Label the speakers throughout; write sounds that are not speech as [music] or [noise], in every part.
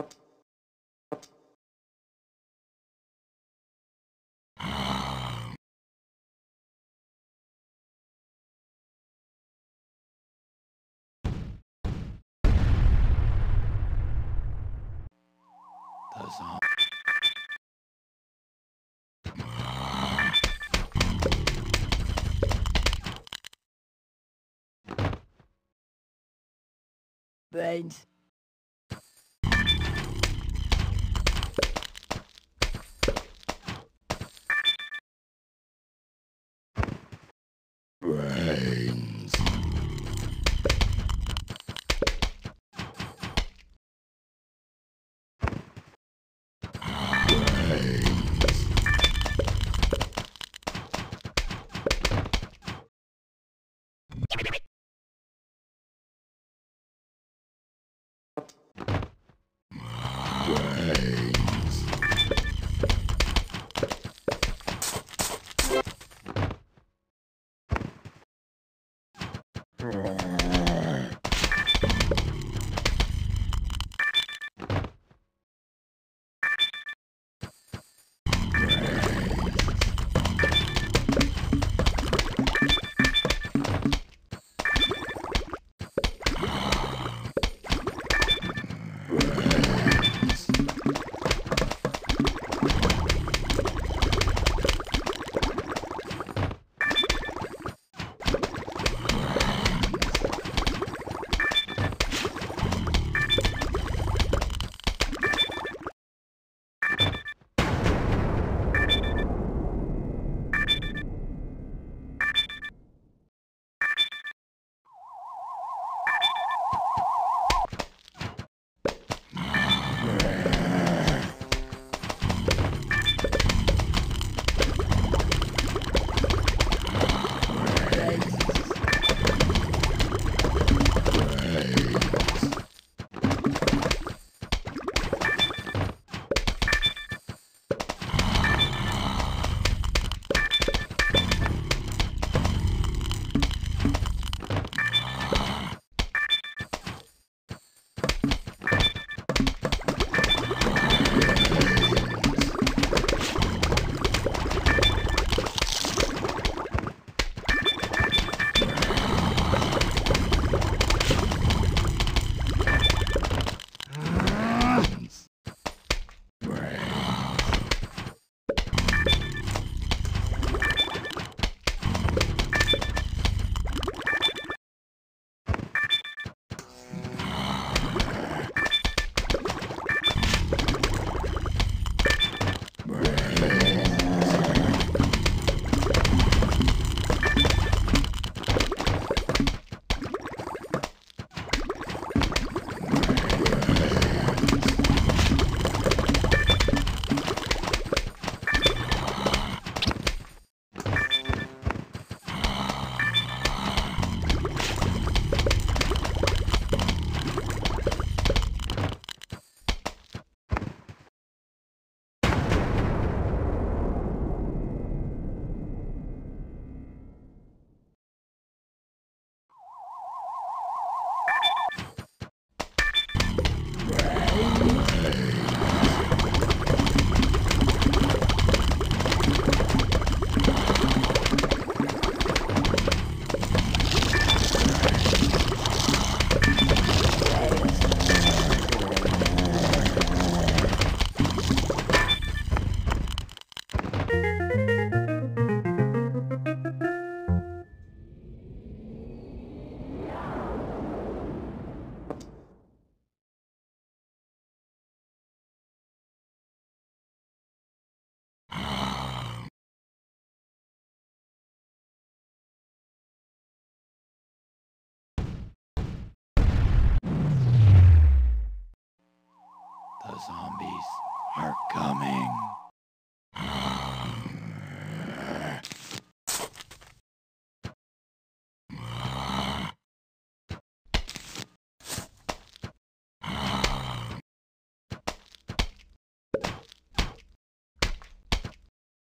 Speaker 1: Brains.
Speaker 2: Brains. Brains. [laughs] The zombies are coming.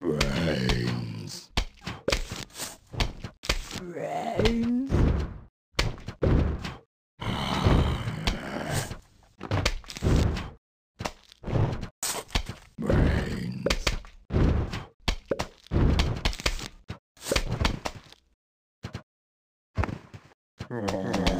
Speaker 2: Brains.
Speaker 1: Brains. Brains.